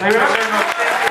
ありがとうございます。